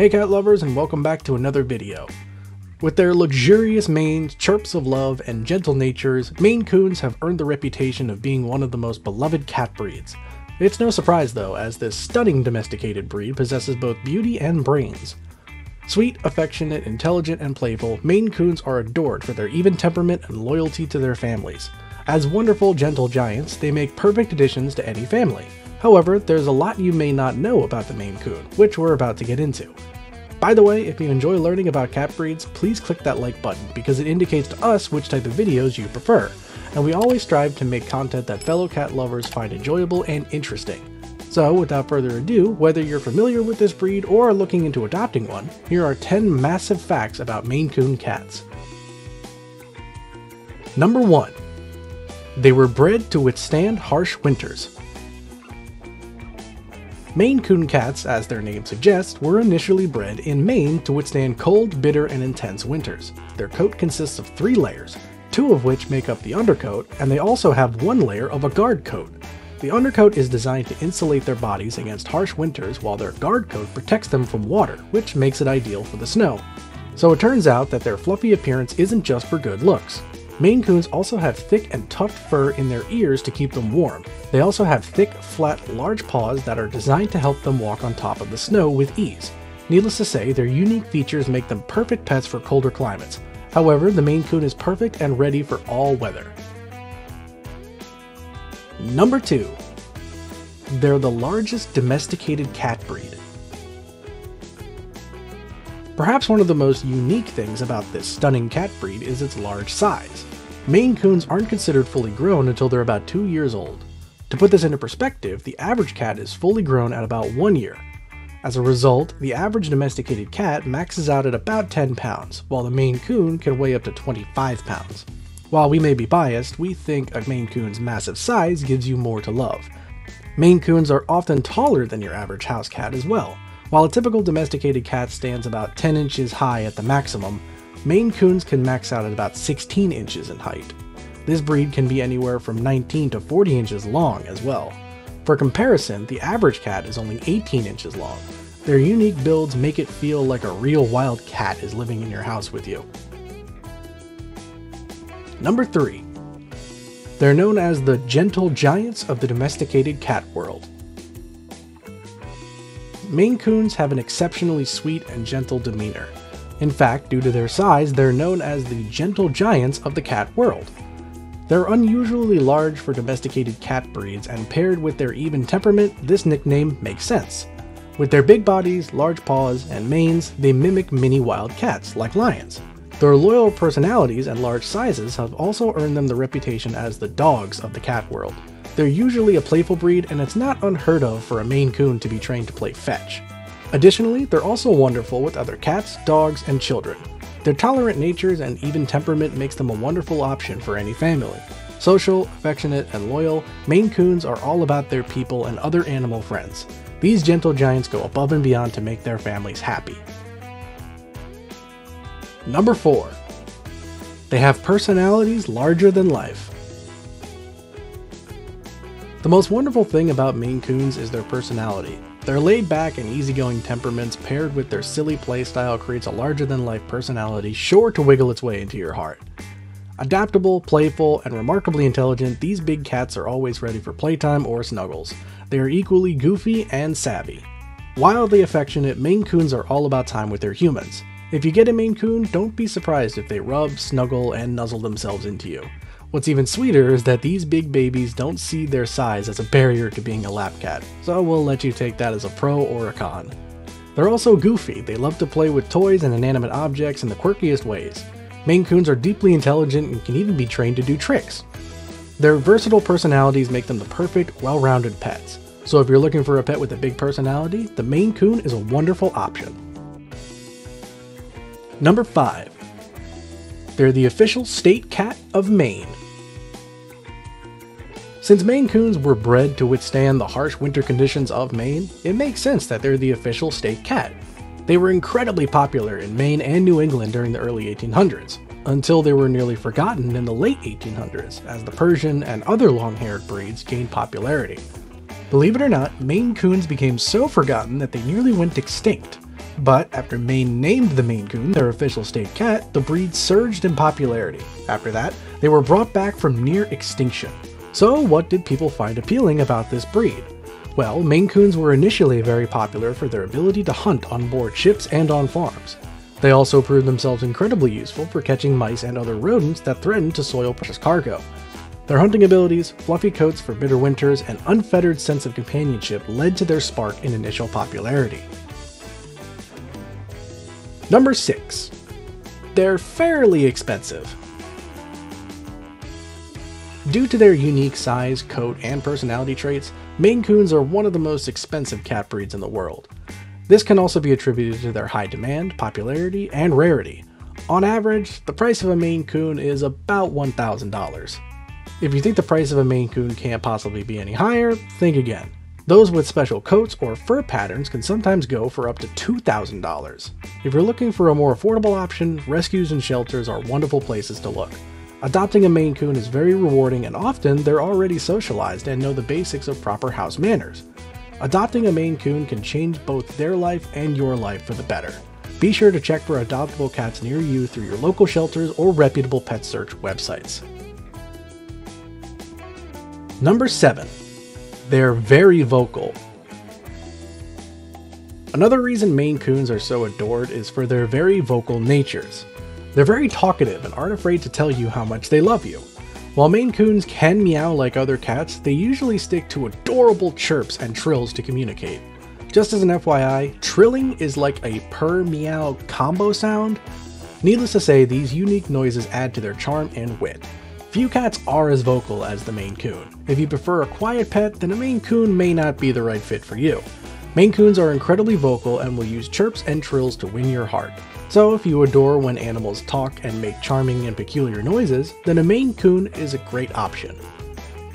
Hey cat lovers and welcome back to another video. With their luxurious manes, chirps of love, and gentle natures, Maine Coons have earned the reputation of being one of the most beloved cat breeds. It's no surprise though, as this stunning domesticated breed possesses both beauty and brains. Sweet, affectionate, intelligent, and playful, Maine Coons are adored for their even temperament and loyalty to their families. As wonderful, gentle giants, they make perfect additions to any family. However, there's a lot you may not know about the Maine Coon, which we're about to get into. By the way, if you enjoy learning about cat breeds, please click that like button because it indicates to us which type of videos you prefer, and we always strive to make content that fellow cat lovers find enjoyable and interesting. So, without further ado, whether you're familiar with this breed or are looking into adopting one, here are 10 massive facts about Maine Coon cats. Number 1. They were bred to withstand harsh winters. Maine Coon cats, as their name suggests, were initially bred in Maine to withstand cold, bitter, and intense winters. Their coat consists of three layers, two of which make up the undercoat, and they also have one layer of a guard coat. The undercoat is designed to insulate their bodies against harsh winters while their guard coat protects them from water, which makes it ideal for the snow. So it turns out that their fluffy appearance isn't just for good looks. Maine Coons also have thick and tough fur in their ears to keep them warm. They also have thick, flat, large paws that are designed to help them walk on top of the snow with ease. Needless to say, their unique features make them perfect pets for colder climates. However, the Maine Coon is perfect and ready for all weather. Number 2. They're the largest domesticated cat breed. Perhaps one of the most unique things about this stunning cat breed is its large size. Maine Coons aren't considered fully grown until they're about 2 years old. To put this into perspective, the average cat is fully grown at about 1 year. As a result, the average domesticated cat maxes out at about 10 pounds, while the Maine Coon can weigh up to 25 pounds. While we may be biased, we think a Maine Coon's massive size gives you more to love. Maine Coons are often taller than your average house cat as well. While a typical domesticated cat stands about 10 inches high at the maximum, Maine Coons can max out at about 16 inches in height. This breed can be anywhere from 19 to 40 inches long as well. For comparison, the average cat is only 18 inches long. Their unique builds make it feel like a real wild cat is living in your house with you. Number 3. They're known as the gentle giants of the domesticated cat world. Maine Coons have an exceptionally sweet and gentle demeanor. In fact, due to their size, they're known as the gentle giants of the cat world. They're unusually large for domesticated cat breeds, and paired with their even temperament, this nickname makes sense. With their big bodies, large paws, and manes, they mimic mini wild cats, like lions. Their loyal personalities and large sizes have also earned them the reputation as the dogs of the cat world. They're usually a playful breed, and it's not unheard of for a Maine Coon to be trained to play fetch. Additionally, they're also wonderful with other cats, dogs, and children. Their tolerant natures and even temperament makes them a wonderful option for any family. Social, affectionate, and loyal, Maine Coons are all about their people and other animal friends. These gentle giants go above and beyond to make their families happy. Number 4. They have personalities larger than life. The most wonderful thing about Maine Coons is their personality. Their laid back and easygoing temperaments paired with their silly playstyle creates a larger than life personality sure to wiggle its way into your heart. Adaptable, playful, and remarkably intelligent, these big cats are always ready for playtime or snuggles. They are equally goofy and savvy. Wildly affectionate, Maine Coons are all about time with their humans. If you get a Maine Coon, don't be surprised if they rub, snuggle, and nuzzle themselves into you. What's even sweeter is that these big babies don't see their size as a barrier to being a lap cat, so we'll let you take that as a pro or a con. They're also goofy, they love to play with toys and inanimate objects in the quirkiest ways. Maine Coons are deeply intelligent and can even be trained to do tricks. Their versatile personalities make them the perfect, well-rounded pets. So if you're looking for a pet with a big personality, the Maine Coon is a wonderful option. Number 5. They're the official state cat of Maine. Since Maine Coons were bred to withstand the harsh winter conditions of Maine, it makes sense that they're the official state cat. They were incredibly popular in Maine and New England during the early 1800s, until they were nearly forgotten in the late 1800s as the Persian and other long-haired breeds gained popularity. Believe it or not, Maine Coons became so forgotten that they nearly went extinct. But after Maine named the Maine Coon their official state cat, the breed surged in popularity. After that, they were brought back from near extinction. So, what did people find appealing about this breed? Well, Maine Coons were initially very popular for their ability to hunt on board ships and on farms. They also proved themselves incredibly useful for catching mice and other rodents that threatened to soil precious cargo. Their hunting abilities, fluffy coats for bitter winters, and unfettered sense of companionship led to their spark in initial popularity. Number 6. They're fairly expensive. Due to their unique size, coat, and personality traits, Maine Coons are one of the most expensive cat breeds in the world. This can also be attributed to their high demand, popularity, and rarity. On average, the price of a Maine Coon is about $1,000. If you think the price of a Maine Coon can't possibly be any higher, think again. Those with special coats or fur patterns can sometimes go for up to $2,000. If you're looking for a more affordable option, rescues and shelters are wonderful places to look. Adopting a Maine Coon is very rewarding and often they're already socialized and know the basics of proper house manners. Adopting a Maine Coon can change both their life and your life for the better. Be sure to check for adoptable cats near you through your local shelters or reputable pet search websites. Number 7. They're very vocal. Another reason Maine Coons are so adored is for their very vocal natures. They're very talkative and aren't afraid to tell you how much they love you. While Maine Coons can meow like other cats, they usually stick to adorable chirps and trills to communicate. Just as an FYI, trilling is like a purr meow combo sound. Needless to say, these unique noises add to their charm and wit. Few cats are as vocal as the Maine Coon. If you prefer a quiet pet, then a Maine Coon may not be the right fit for you. Maine Coons are incredibly vocal and will use chirps and trills to win your heart. So if you adore when animals talk and make charming and peculiar noises, then a Maine Coon is a great option.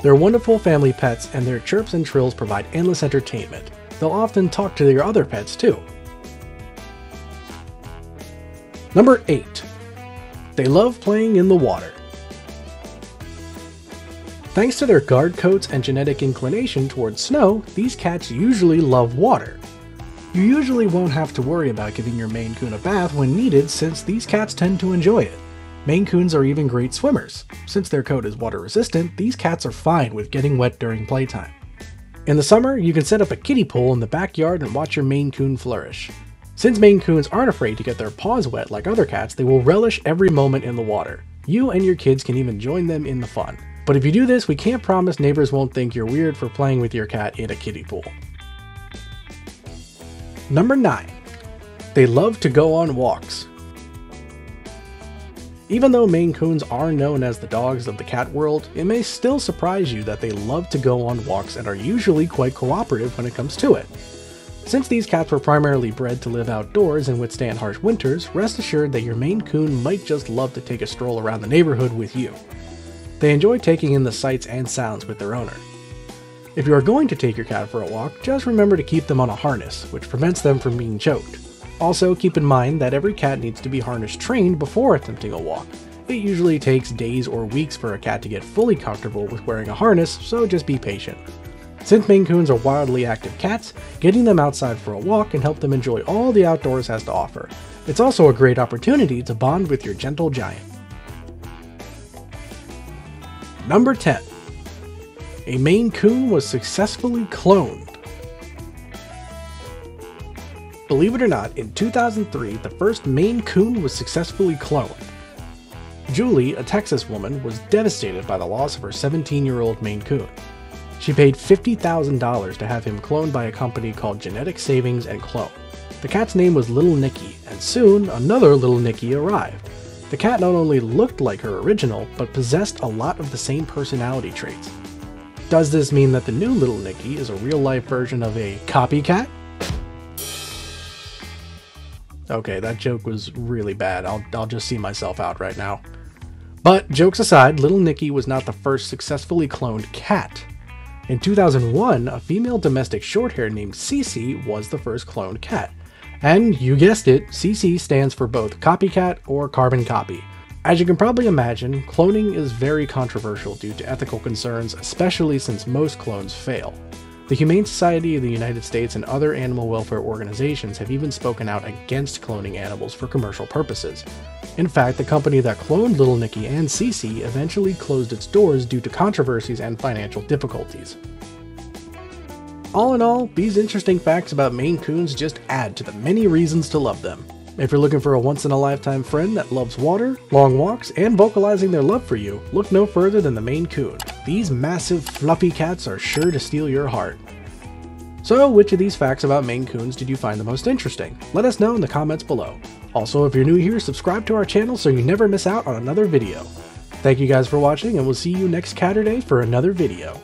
They're wonderful family pets and their chirps and trills provide endless entertainment. They'll often talk to their other pets too. Number 8. They love playing in the water. Thanks to their guard coats and genetic inclination towards snow, these cats usually love water. You usually won't have to worry about giving your Maine Coon a bath when needed since these cats tend to enjoy it. Maine Coons are even great swimmers. Since their coat is water resistant, these cats are fine with getting wet during playtime. In the summer, you can set up a kiddie pool in the backyard and watch your Maine Coon flourish. Since Maine Coons aren't afraid to get their paws wet like other cats, they will relish every moment in the water. You and your kids can even join them in the fun. But if you do this, we can't promise neighbors won't think you're weird for playing with your cat in a kiddie pool. Number 9. They love to go on walks. Even though Maine Coons are known as the dogs of the cat world, it may still surprise you that they love to go on walks and are usually quite cooperative when it comes to it. Since these cats were primarily bred to live outdoors and withstand harsh winters, rest assured that your Maine Coon might just love to take a stroll around the neighborhood with you. They enjoy taking in the sights and sounds with their owner. If you are going to take your cat for a walk, just remember to keep them on a harness, which prevents them from being choked. Also, keep in mind that every cat needs to be harness trained before attempting a walk. It usually takes days or weeks for a cat to get fully comfortable with wearing a harness, so just be patient. Since Maine Coons are wildly active cats, getting them outside for a walk can help them enjoy all the outdoors has to offer. It's also a great opportunity to bond with your gentle giant. Number 10 a Maine Coon was successfully cloned. Believe it or not, in 2003, the first Maine Coon was successfully cloned. Julie, a Texas woman, was devastated by the loss of her 17 year old Maine Coon. She paid $50,000 to have him cloned by a company called Genetic Savings and Clone. The cat's name was Little Nicky, and soon another Little Nicky arrived. The cat not only looked like her original, but possessed a lot of the same personality traits. Does this mean that the new Little Nicky is a real life version of a copycat? Okay, that joke was really bad. I'll, I'll just see myself out right now. But jokes aside, Little Nicky was not the first successfully cloned cat. In 2001, a female domestic shorthair named CC was the first cloned cat. And you guessed it, CC stands for both copycat or carbon copy. As you can probably imagine, cloning is very controversial due to ethical concerns, especially since most clones fail. The Humane Society of the United States and other animal welfare organizations have even spoken out against cloning animals for commercial purposes. In fact, the company that cloned Little Nicky and CC eventually closed its doors due to controversies and financial difficulties. All in all, these interesting facts about Maine Coons just add to the many reasons to love them. If you're looking for a once in a lifetime friend that loves water, long walks, and vocalizing their love for you, look no further than the Maine Coon. These massive, fluffy cats are sure to steal your heart. So, which of these facts about Maine Coons did you find the most interesting? Let us know in the comments below. Also, if you're new here, subscribe to our channel so you never miss out on another video. Thank you guys for watching, and we'll see you next Catterday for another video.